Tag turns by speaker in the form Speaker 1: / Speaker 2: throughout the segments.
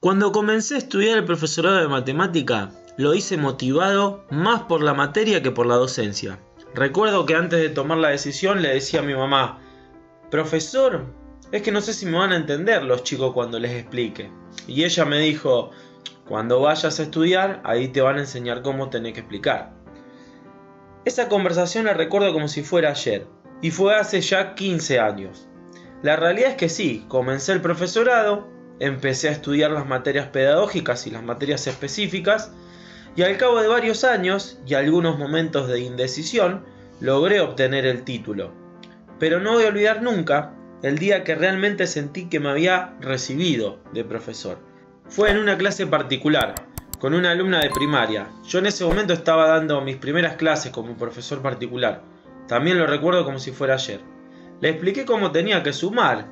Speaker 1: Cuando comencé a estudiar el profesorado de matemática, lo hice motivado más por la materia que por la docencia. Recuerdo que antes de tomar la decisión le decía a mi mamá, profesor, es que no sé si me van a entender los chicos cuando les explique. Y ella me dijo, cuando vayas a estudiar, ahí te van a enseñar cómo tenés que explicar. Esa conversación la recuerdo como si fuera ayer, y fue hace ya 15 años. La realidad es que sí, comencé el profesorado, empecé a estudiar las materias pedagógicas y las materias específicas, y al cabo de varios años y algunos momentos de indecisión, logré obtener el título. Pero no voy a olvidar nunca el día que realmente sentí que me había recibido de profesor. Fue en una clase particular, con una alumna de primaria. Yo en ese momento estaba dando mis primeras clases como profesor particular. También lo recuerdo como si fuera ayer. Le expliqué cómo tenía que sumar.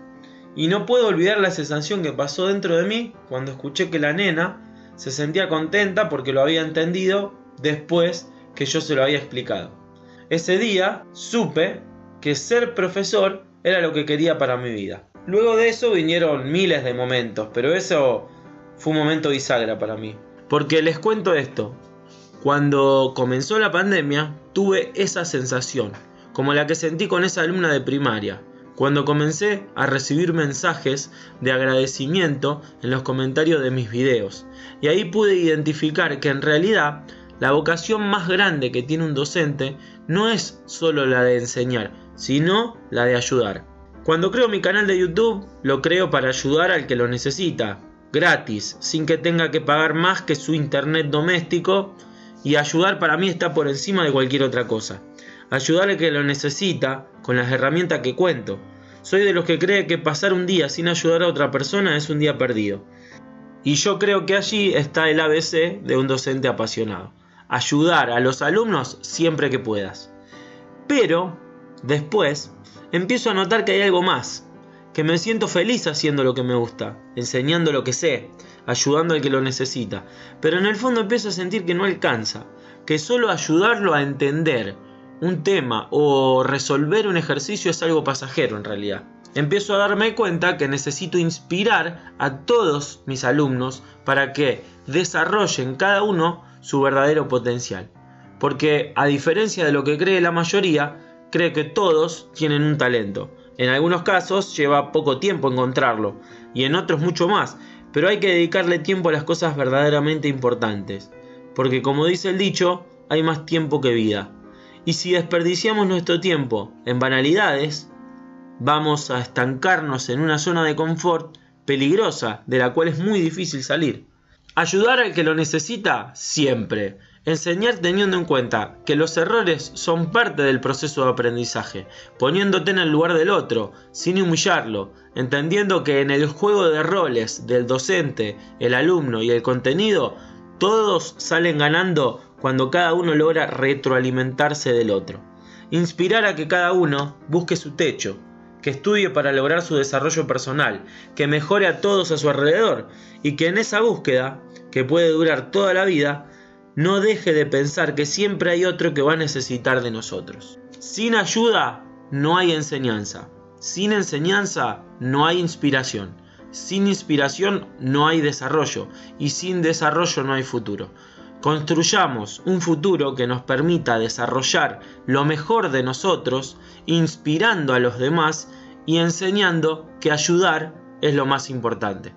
Speaker 1: Y no puedo olvidar la sensación que pasó dentro de mí cuando escuché que la nena se sentía contenta porque lo había entendido después que yo se lo había explicado. Ese día supe que ser profesor era lo que quería para mi vida. Luego de eso vinieron miles de momentos, pero eso fue un momento bisagra para mí. Porque les cuento esto, cuando comenzó la pandemia tuve esa sensación, como la que sentí con esa alumna de primaria, cuando comencé a recibir mensajes de agradecimiento en los comentarios de mis videos. Y ahí pude identificar que en realidad la vocación más grande que tiene un docente no es solo la de enseñar, sino la de ayudar. Cuando creo mi canal de YouTube, lo creo para ayudar al que lo necesita, gratis, sin que tenga que pagar más que su internet doméstico, y ayudar para mí está por encima de cualquier otra cosa. Ayudar al que lo necesita con las herramientas que cuento. Soy de los que cree que pasar un día sin ayudar a otra persona es un día perdido. Y yo creo que allí está el ABC de un docente apasionado. Ayudar a los alumnos siempre que puedas. Pero Después, empiezo a notar que hay algo más, que me siento feliz haciendo lo que me gusta, enseñando lo que sé, ayudando al que lo necesita, pero en el fondo empiezo a sentir que no alcanza, que solo ayudarlo a entender un tema o resolver un ejercicio es algo pasajero en realidad. Empiezo a darme cuenta que necesito inspirar a todos mis alumnos para que desarrollen cada uno su verdadero potencial. Porque a diferencia de lo que cree la mayoría, cree que todos tienen un talento. En algunos casos lleva poco tiempo encontrarlo y en otros mucho más, pero hay que dedicarle tiempo a las cosas verdaderamente importantes, porque como dice el dicho, hay más tiempo que vida. Y si desperdiciamos nuestro tiempo en banalidades, vamos a estancarnos en una zona de confort peligrosa de la cual es muy difícil salir. Ayudar al que lo necesita siempre, Enseñar teniendo en cuenta que los errores son parte del proceso de aprendizaje, poniéndote en el lugar del otro, sin humillarlo, entendiendo que en el juego de roles del docente, el alumno y el contenido, todos salen ganando cuando cada uno logra retroalimentarse del otro. Inspirar a que cada uno busque su techo, que estudie para lograr su desarrollo personal, que mejore a todos a su alrededor y que en esa búsqueda, que puede durar toda la vida, no deje de pensar que siempre hay otro que va a necesitar de nosotros. Sin ayuda no hay enseñanza. Sin enseñanza no hay inspiración. Sin inspiración no hay desarrollo. Y sin desarrollo no hay futuro. Construyamos un futuro que nos permita desarrollar lo mejor de nosotros, inspirando a los demás y enseñando que ayudar es lo más importante.